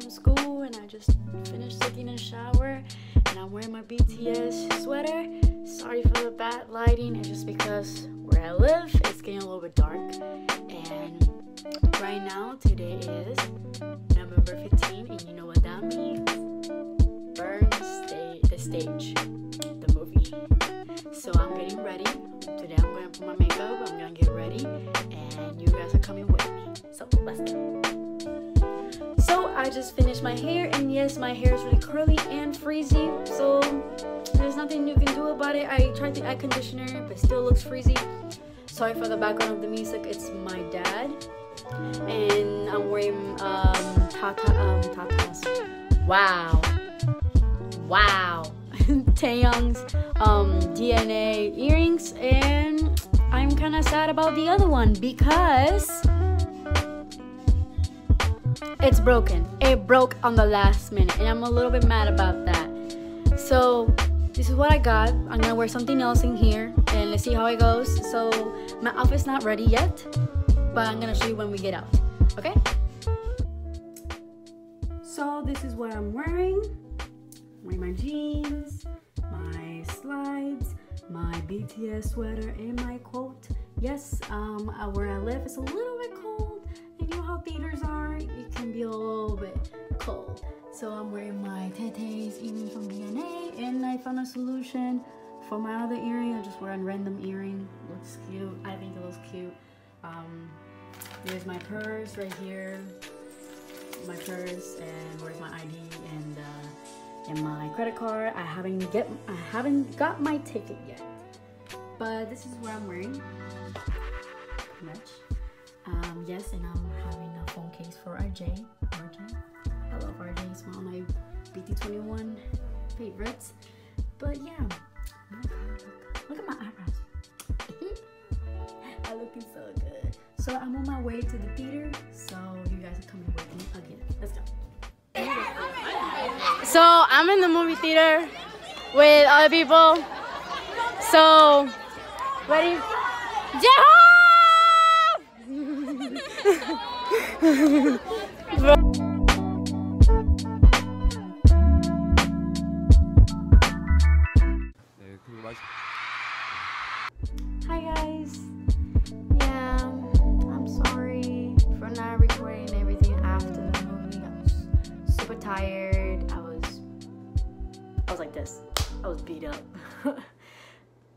from school and I just finished taking a shower and I'm wearing my BTS sweater. Sorry for the bad lighting, it's just because where I live it's getting a little bit dark. And right now, today is November 15, and you know what that means? Burn sta- the stage, the movie. So I'm getting ready. Today I'm gonna put my makeup, I'm gonna get ready, and you guys are coming with me. So let's go. So I just finished my hair, and yes, my hair is really curly and frizzy. So there's nothing you can do about it. I tried the eye conditioner, but still looks frizzy. Sorry for the background of the music. It's my dad, and I'm wearing um tata um tatas. Wow, wow, Taehyung's um DNA earrings, and I'm kind of sad about the other one because it's broken. It broke on the last minute, and I'm a little bit mad about that. So this is what I got. I'm gonna wear something else in here, and let's see how it goes. So my outfit's not ready yet, but I'm gonna show you when we get out. Okay? So this is what I'm wearing. wearing my jeans, my slides, my BTS sweater, and my coat. Yes, um, where I live is a little So I'm wearing my Tete's earring from DNA, and I found a solution for my other earring. I just wear a random earring. Looks cute. I think it looks cute. Um, there's my purse right here. My purse, and where's my ID and uh, and my credit card. I haven't get I haven't got my ticket yet, but this is what I'm wearing. Much. Um, yes, and I'm having a phone case for RJ. BT21 favorites. But yeah, look, look at my eyebrows. I'm looking so good. So I'm on my way to the theater. So you guys are coming with me again. Let's go. So I'm in the movie theater with other people. So ready? Jehovah!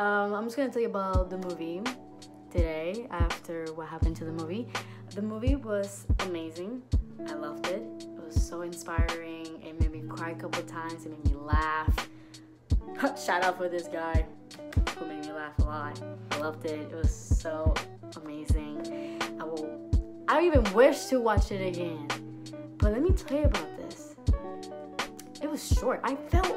um, I'm just gonna tell you about the movie today after what happened to the movie. The movie was amazing. I loved it. It was so inspiring. It made me cry a couple times. It made me laugh. Shout out for this guy who made me laugh a lot. I loved it. It was so amazing. I will. I even wish to watch it again. But let me tell you about this. It was short. I felt.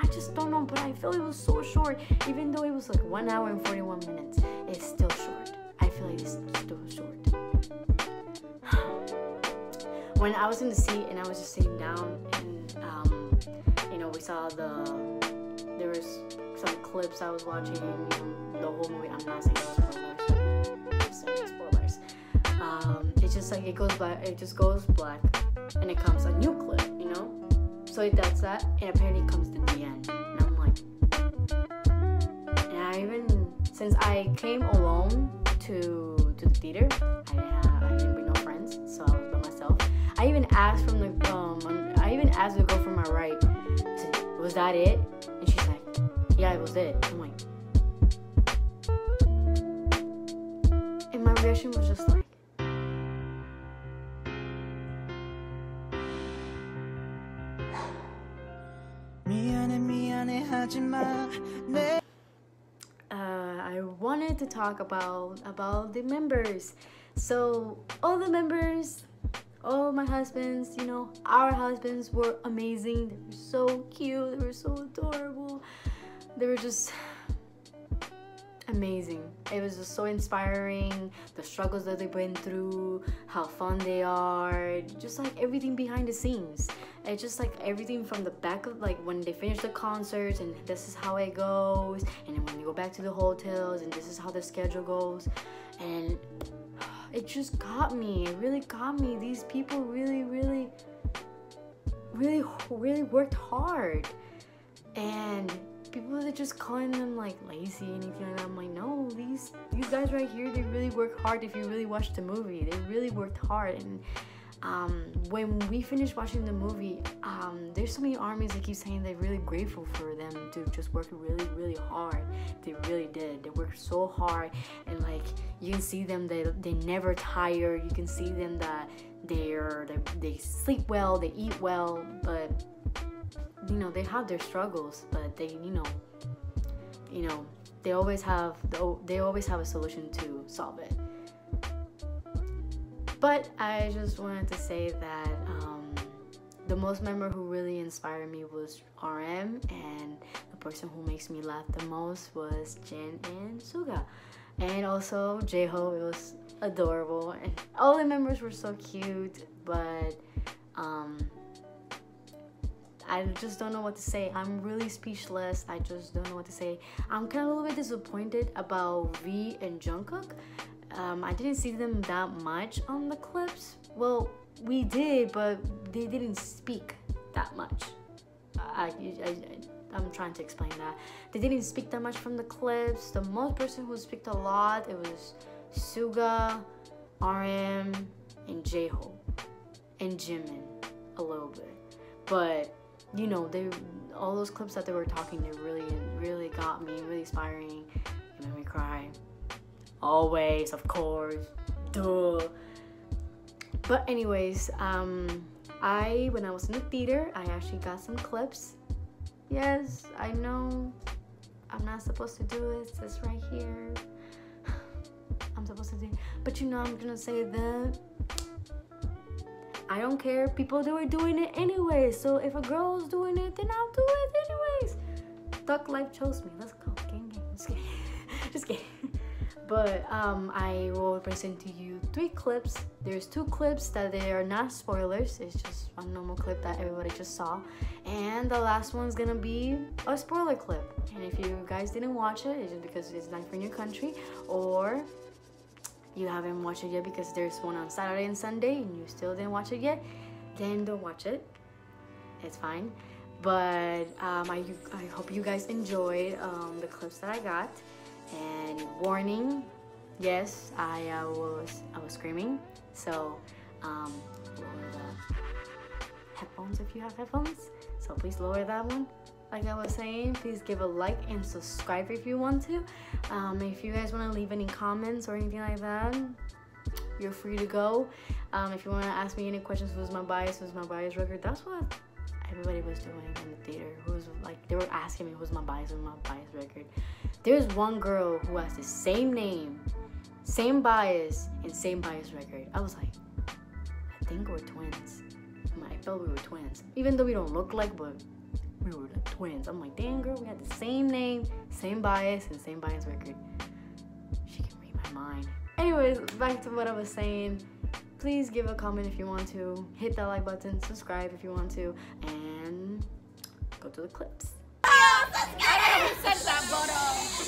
I just don't know, but I feel it was so short. Even though it was like one hour and 41 minutes, it's still short. I feel like it's still short. when I was in the seat and I was just sitting down, and um, you know, we saw the there was some clips I was watching, you know, the whole movie. I'm not saying spoilers. Spoilers. Um, it's just like it goes black. It just goes black, and it comes a new clip. So it does that, and apparently comes to the end, and I'm like, and I even since I came alone to to the theater, I didn't I didn't bring no friends, so I was by myself. I even asked from the um, I even asked the girl from my right, was that it? And she's like, yeah, it was it. I'm like, and my reaction was just like, 미안해 미안해 하지마 내 uh, I wanted to talk about about the members. So all the members, all my husbands, you know, our husbands were amazing. They were so cute. They were so adorable. They were just amazing. It was just so inspiring. The struggles that they went through, how fun they are, just like everything behind the scenes. It's just like everything from the back of like when they finish the concerts and this is how it goes, and then when you go back to the hotels and this is how the schedule goes, and it just got me. It really got me. These people really, really really really worked hard and people that just calling them like lazy and anything like that. I'm like, no, these these guys right here, they really work hard. If you really watch the movie, they really worked hard. And um, when we finished watching the movie, um, there's so many armies that keep saying they're really grateful for them to just work really, really hard. They really did. They worked so hard, and like you can see them, they they never tire. You can see them that they're they, they sleep well, they eat well, but you know they have their struggles but they you know you know they always have they always have a solution to solve it but i just wanted to say that um, the most member who really inspired me was rm and the person who makes me laugh the most was jin and suga and also j-hope it was adorable and all the members were so cute but um, I just don't know what to say. I'm really speechless. I just don't know what to say. I'm kind of a little bit disappointed about V and Jungkook. Um, I didn't see them that much on the clips. Well, we did, but they didn't speak that much. I, I, am trying to explain that. They didn't speak that much from the clips. The most person who speak a lot, it was Suga, RM, and J-Hope, and Jimin a little bit. But you know, they all those clips that they were talking, they really, really got me, really inspiring. It made me cry. Always, of course, duh. But anyways, um, I when I was in the theater, I actually got some clips. Yes, I know. I'm not supposed to do it. It's right here. I'm supposed to do, but you know, I'm gonna say that I don't care. People they were doing it anyway. So if a girl's doing it, then I'll do it anyways. Duck life chose me. Let's go. Gang, gang. Just kidding. Just kidding. But um, I will present to you three clips. There's two clips that they are not spoilers. It's just a normal clip that everybody just saw. And the last one's gonna be a spoiler clip. And if you guys didn't watch it, it's just because it's not from your country or you haven't watched it yet because there's one on Saturday and Sunday and you still didn't watch it yet, then don't watch it. It's fine. But um, I, I hope you guys enjoyed um, the clips that I got. And warning, yes, I uh, was I was screaming. So um, lower the headphones if you have headphones. So please lower that one like I was saying, please give a like and subscribe if you want to. Um, if you guys want to leave any comments or anything like that, you're free to go. Um, if you want to ask me any questions, who's my bias, who's my bias wrecker, that's what everybody was doing in the theater. Who's like, they were asking me who's my bias, who's my bias wrecker. There's one girl who has the same name, same bias, and same bias wrecker. I was like, I think we're twins. I felt we were twins. Even though we don't look like, but we were like twins. I'm like, damn girl, we had the same name, same bias, and same bias record. She can read my mind. Anyways, back to what I was saying. Please give a comment if you want to. Hit that like button, subscribe if you want to, and go to the clips. ¡Ahora usa el tamboro!